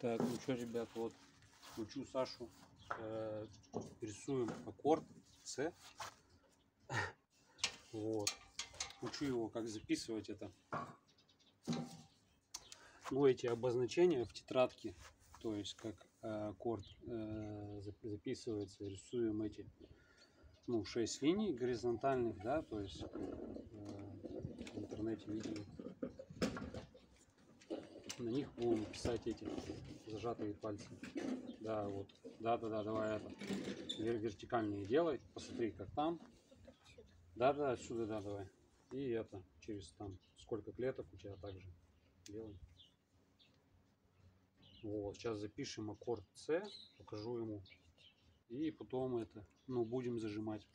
Так, ну что, ребят, вот учу Сашу, э, рисуем аккорд С. Вот. Учу его, как записывать это. Ну, эти обозначения в тетрадке, то есть как э, аккорд э, зап- записывается, рисуем эти, ну, 6 линий горизонтальных, да, то есть э, в интернете видели. На них будем писать эти зажатые пальцы. Да, вот. Да, да, да, давай это. Вер- вертикальнее делай. Посмотри, как там. Да, да, отсюда, да, давай. И это через там сколько клеток у тебя также делай. Вот, сейчас запишем аккорд С, покажу ему. И потом это, ну, будем зажимать.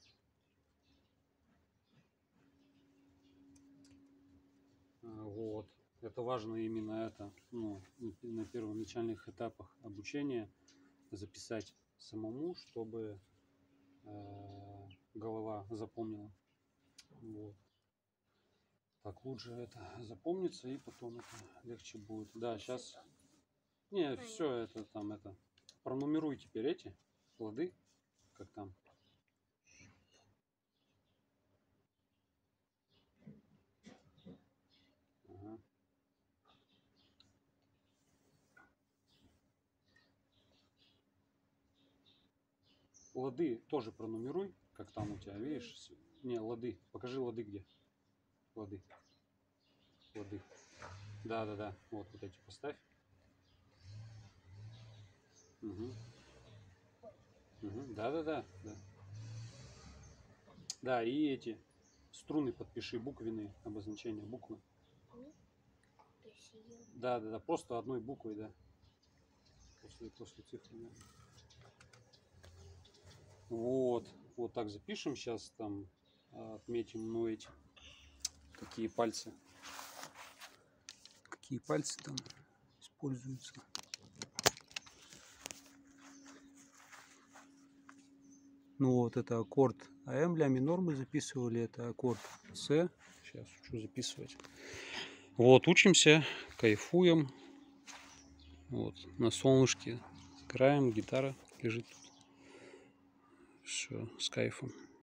А, Вот. Это важно именно это, ну, на- на первоначальных этапах обучения записать самому, чтобы э, голова запомнила. Вот. Так лучше это запомнится и потом это легче будет. Да, сейчас. Не, все это там это. Пронумеруй теперь эти плоды, как там. Лады тоже пронумеруй, как там у тебя, видишь? Не, лады. Покажи лады где. Лады. Лады. Да, да, да. Вот, вот эти поставь. Угу. Угу. Да, да, да, да. Да, и эти струны подпиши, буквенные обозначения буквы. Да, да, да, просто одной буквой, да. После, после цифры, да. Вот, вот так запишем сейчас там, а, отметим, ну эти, какие пальцы. Какие пальцы там используются. Ну вот это аккорд АМ ля минор мы записывали, это аккорд С. Сейчас учу записывать. Вот, учимся, кайфуем. Вот, на солнышке играем, гитара лежит тут. Все, с кайфом.